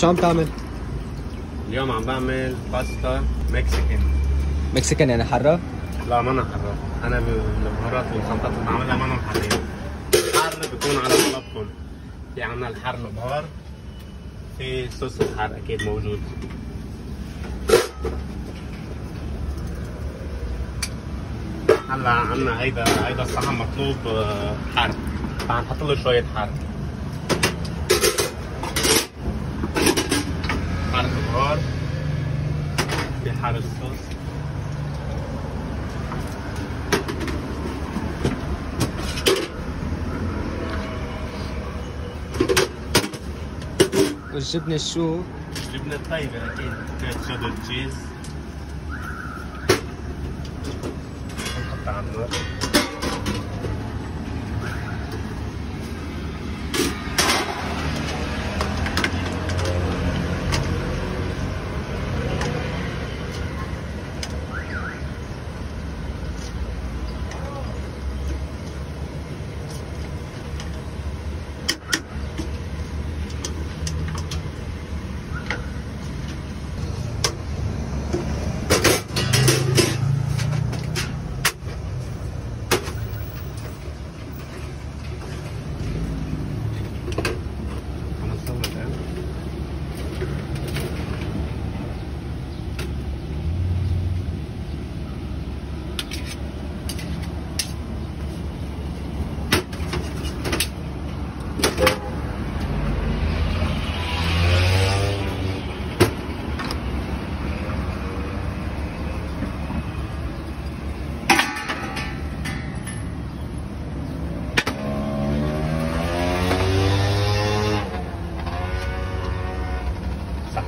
شو عم تعمل؟ اليوم عم بعمل باستا مكسيكان. مكسيكان يعني حرة؟ لا مانا حرة أنا بالبهارات والخلطات اللي بعملها ما أنا محرين الحر بيكون على طلبكم في عنا الحر البهار في صوص الحر أكيد موجود. هلأ عنا هيدا هيدا الصحن مطلوب آه، حر فحنحط له شوية حر البهار حر الصوص والجبنة شو؟ جبنة طيبة أكيد. كانت شيدر تشيز نحطها على النار. สั